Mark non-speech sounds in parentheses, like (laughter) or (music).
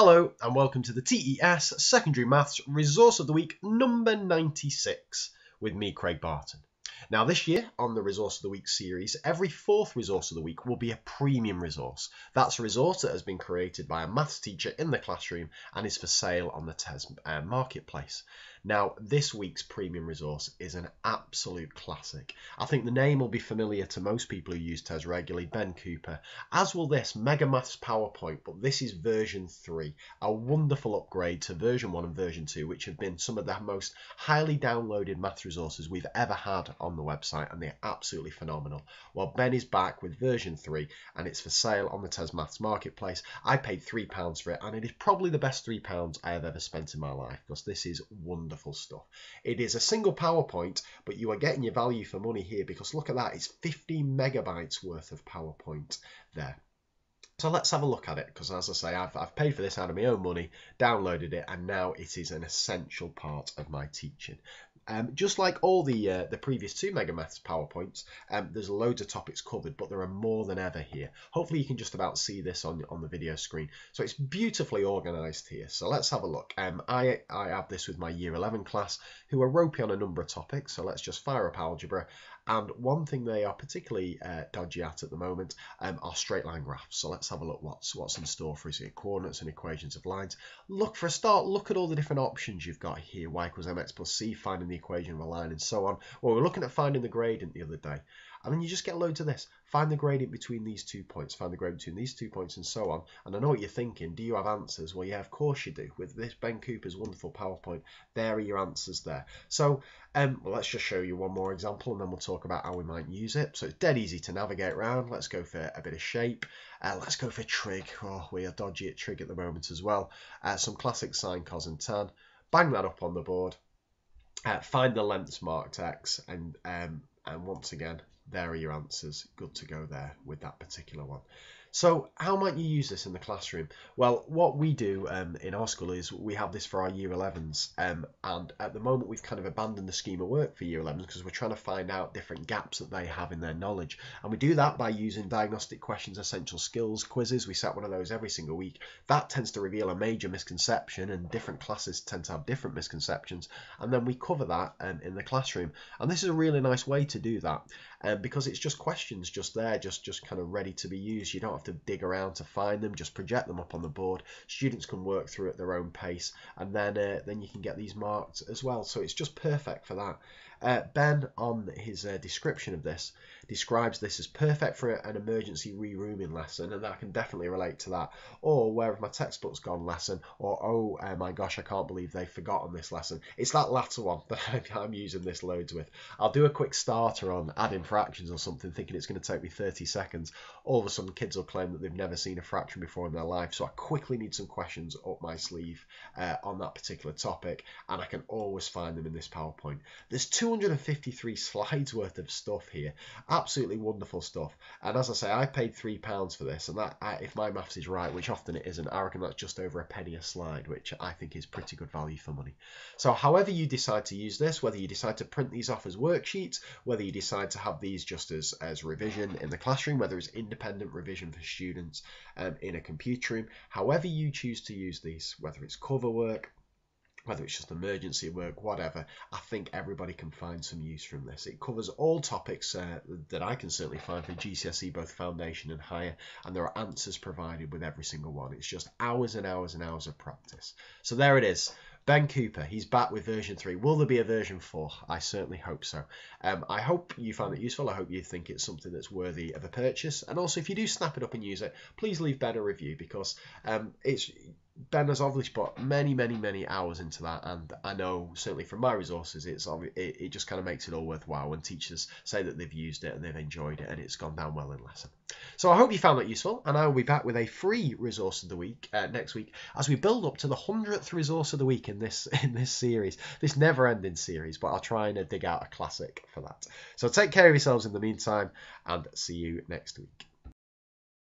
Hello and welcome to the TES Secondary Maths Resource of the Week number 96 with me, Craig Barton. Now, this year on the Resource of the Week series, every fourth Resource of the Week will be a premium resource. That's a resource that has been created by a maths teacher in the classroom and is for sale on the TES uh, marketplace. Now, this week's premium resource is an absolute classic. I think the name will be familiar to most people who use TES regularly, Ben Cooper, as will this Mega Maths PowerPoint, but this is version 3, a wonderful upgrade to version 1 and version 2, which have been some of the most highly downloaded maths resources we've ever had on the website, and they're absolutely phenomenal. Well, Ben is back with version 3, and it's for sale on the TES Maths Marketplace. I paid £3 for it, and it is probably the best £3 I have ever spent in my life, because this is wonderful wonderful stuff. It is a single PowerPoint, but you are getting your value for money here because look at that, it's 15 megabytes worth of PowerPoint there. So let's have a look at it because, as I say, I've, I've paid for this out of my own money, downloaded it, and now it is an essential part of my teaching. Um, just like all the uh, the previous two MegaMaths PowerPoints, um, there's loads of topics covered, but there are more than ever here. Hopefully you can just about see this on, on the video screen. So it's beautifully organised here. So let's have a look. Um, I, I have this with my Year 11 class, who are ropey on a number of topics. So let's just fire up algebra. And one thing they are particularly uh, dodgy at at the moment um, are straight line graphs. So let's have a look what's what's in store for us here. Coordinates and equations of lines. Look for a start, look at all the different options you've got here. Y equals mx plus c, finding the equation of a line and so on. Well, we are looking at finding the gradient the other day. And then you just get loads of this. Find the gradient between these two points, find the gradient between these two points, and so on. And I know what you're thinking. Do you have answers? Well, yeah, of course you do. With this Ben Cooper's wonderful PowerPoint, there are your answers there. So, um, well, let's just show you one more example, and then we'll talk about how we might use it. So it's dead easy to navigate around. Let's go for a bit of shape. Uh, let's go for trig. Oh, we are dodgy at trig at the moment as well. Uh, some classic sine, cos, and tan. Bang that up on the board. Uh, find the lengths marked x, and um, and once again, there are your answers. Good to go there with that particular one. So how might you use this in the classroom? Well, what we do um, in our school is we have this for our year 11s um, and at the moment we've kind of abandoned the scheme of work for year 11s because we're trying to find out different gaps that they have in their knowledge and we do that by using diagnostic questions essential skills quizzes we set one of those every single week that tends to reveal a major misconception and different classes tend to have different misconceptions and then we cover that um, in the classroom and this is a really nice way to do that um, because it's just questions just there just just kind of ready to be used you don't have to dig around to find them just project them up on the board students can work through at their own pace and then uh, then you can get these marked as well so it's just perfect for that uh, ben on his uh, description of this describes this as perfect for an emergency re-rooming lesson, and I can definitely relate to that. Or where have my textbooks gone lesson, or oh uh, my gosh, I can't believe they've forgotten this lesson. It's that latter one (laughs) that I'm using this loads with. I'll do a quick starter on adding fractions or something, thinking it's going to take me 30 seconds. All of a sudden, kids will claim that they've never seen a fraction before in their life, so I quickly need some questions up my sleeve uh, on that particular topic, and I can always find them in this PowerPoint. There's 253 slides worth of stuff here absolutely wonderful stuff. And as I say, I paid three pounds for this, and that, if my maths is right, which often it isn't, I reckon that's just over a penny a slide, which I think is pretty good value for money. So, however you decide to use this, whether you decide to print these off as worksheets, whether you decide to have these just as as revision in the classroom, whether it's independent revision for students um, in a computer room, however you choose to use these, whether it's cover work whether it's just emergency work, whatever, I think everybody can find some use from this. It covers all topics uh, that I can certainly find for GCSE, both foundation and higher, and there are answers provided with every single one. It's just hours and hours and hours of practice. So there it is. Ben Cooper, he's back with version 3. Will there be a version 4? I certainly hope so. Um, I hope you find it useful. I hope you think it's something that's worthy of a purchase. And also, if you do snap it up and use it, please leave Ben a review because um, it's Ben has obviously put many, many, many hours into that, and I know certainly from my resources, it's it, it just kind of makes it all worthwhile when teachers say that they've used it and they've enjoyed it and it's gone down well in lesson. So I hope you found that useful, and I will be back with a free resource of the week uh, next week as we build up to the hundredth resource of the week in this (laughs) in this series, this never-ending series. But I'll try and dig out a classic for that. So take care of yourselves in the meantime, and see you next week.